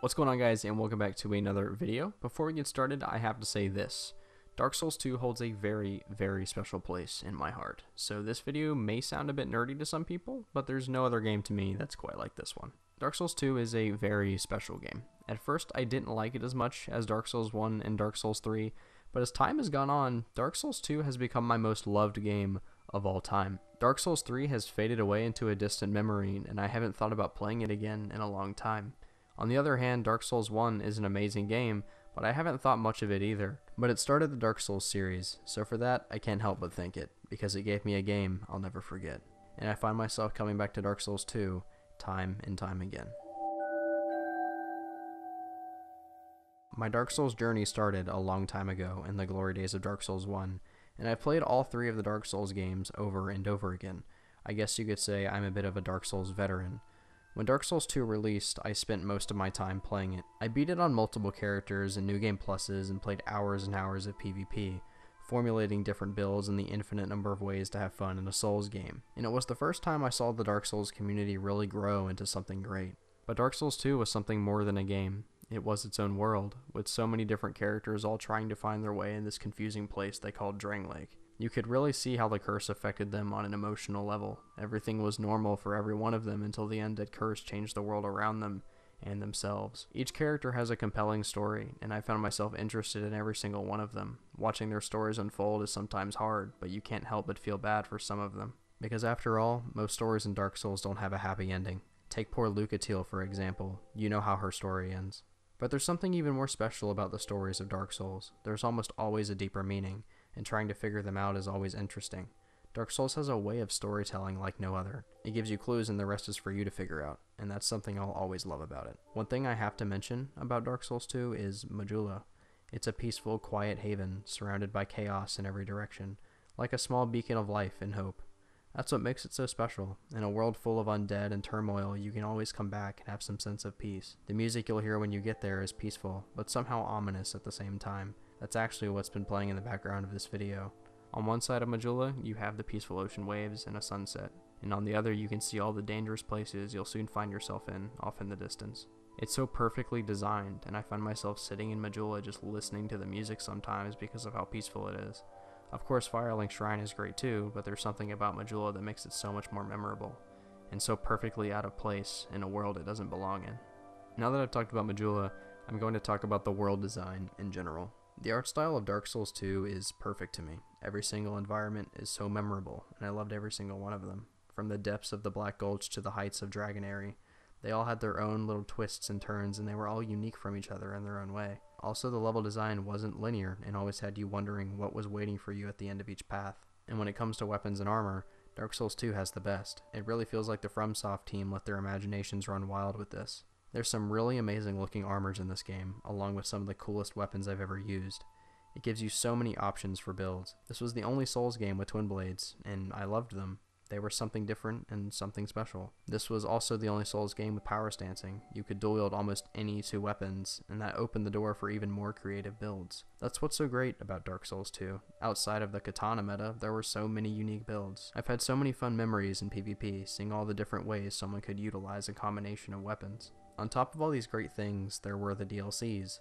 What's going on guys and welcome back to another video. Before we get started I have to say this. Dark Souls 2 holds a very, very special place in my heart. So this video may sound a bit nerdy to some people, but there's no other game to me that's quite like this one. Dark Souls 2 is a very special game. At first I didn't like it as much as Dark Souls 1 and Dark Souls 3, but as time has gone on, Dark Souls 2 has become my most loved game of all time. Dark Souls 3 has faded away into a distant memory, and I haven't thought about playing it again in a long time. On the other hand, Dark Souls 1 is an amazing game, but I haven't thought much of it either. But it started the Dark Souls series, so for that, I can't help but thank it, because it gave me a game I'll never forget. And I find myself coming back to Dark Souls 2 time and time again. My Dark Souls journey started a long time ago in the glory days of Dark Souls 1, and I've played all three of the Dark Souls games over and over again. I guess you could say I'm a bit of a Dark Souls veteran. When Dark Souls 2 released, I spent most of my time playing it. I beat it on multiple characters and New Game Pluses and played hours and hours of PvP, formulating different builds and the infinite number of ways to have fun in a Souls game. And it was the first time I saw the Dark Souls community really grow into something great. But Dark Souls 2 was something more than a game. It was its own world, with so many different characters all trying to find their way in this confusing place they called Drangleic. You could really see how the curse affected them on an emotional level. Everything was normal for every one of them until the undead curse changed the world around them and themselves. Each character has a compelling story, and I found myself interested in every single one of them. Watching their stories unfold is sometimes hard, but you can't help but feel bad for some of them. Because after all, most stories in Dark Souls don't have a happy ending. Take poor Lucatiel for example. You know how her story ends. But there's something even more special about the stories of Dark Souls. There's almost always a deeper meaning, and trying to figure them out is always interesting. Dark Souls has a way of storytelling like no other. It gives you clues and the rest is for you to figure out, and that's something I'll always love about it. One thing I have to mention about Dark Souls 2 is Majula. It's a peaceful, quiet haven, surrounded by chaos in every direction, like a small beacon of life and hope. That's what makes it so special. In a world full of undead and turmoil, you can always come back and have some sense of peace. The music you'll hear when you get there is peaceful, but somehow ominous at the same time. That's actually what's been playing in the background of this video. On one side of Majula, you have the peaceful ocean waves and a sunset, and on the other you can see all the dangerous places you'll soon find yourself in, off in the distance. It's so perfectly designed, and I find myself sitting in Majula just listening to the music sometimes because of how peaceful it is. Of course, Firelink Shrine is great too, but there's something about Majula that makes it so much more memorable, and so perfectly out of place in a world it doesn't belong in. Now that I've talked about Majula, I'm going to talk about the world design in general. The art style of Dark Souls 2 is perfect to me. Every single environment is so memorable, and I loved every single one of them. From the depths of the Black Gulch to the heights of Dragon Aerie, they all had their own little twists and turns, and they were all unique from each other in their own way. Also, the level design wasn't linear and always had you wondering what was waiting for you at the end of each path. And when it comes to weapons and armor, Dark Souls 2 has the best. It really feels like the FromSoft team let their imaginations run wild with this. There's some really amazing looking armors in this game, along with some of the coolest weapons I've ever used. It gives you so many options for builds. This was the only Souls game with twin blades, and I loved them. They were something different and something special. This was also the only Souls game with power stancing. You could dual wield almost any two weapons, and that opened the door for even more creative builds. That's what's so great about Dark Souls 2. Outside of the katana meta, there were so many unique builds. I've had so many fun memories in PvP, seeing all the different ways someone could utilize a combination of weapons. On top of all these great things, there were the DLCs,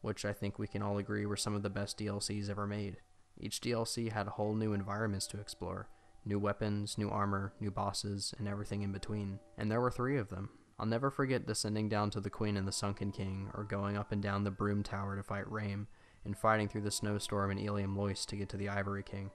which I think we can all agree were some of the best DLCs ever made. Each DLC had a whole new environments to explore, new weapons, new armor, new bosses, and everything in between. And there were three of them. I'll never forget descending down to the Queen and the Sunken King, or going up and down the Brume Tower to fight Raime, and fighting through the snowstorm in Eleum Loyce to get to the Ivory King.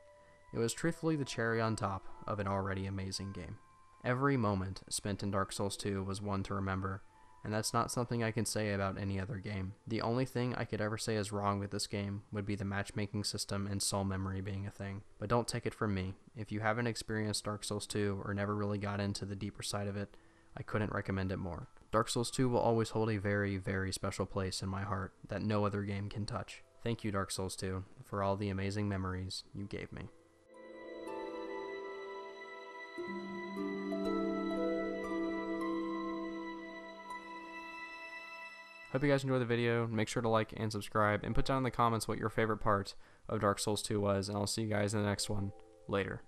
It was truthfully the cherry on top of an already amazing game. Every moment spent in Dark Souls 2 was one to remember, and that's not something I can say about any other game. The only thing I could ever say is wrong with this game would be the matchmaking system and soul memory being a thing. But don't take it from me. If you haven't experienced Dark Souls 2 or never really got into the deeper side of it, I couldn't recommend it more. Dark Souls 2 will always hold a very, very special place in my heart that no other game can touch. Thank you, Dark Souls 2, for all the amazing memories you gave me. Hope you guys enjoyed the video. Make sure to like and subscribe, and put down in the comments what your favorite part of Dark Souls 2 was, and I'll see you guys in the next one. Later.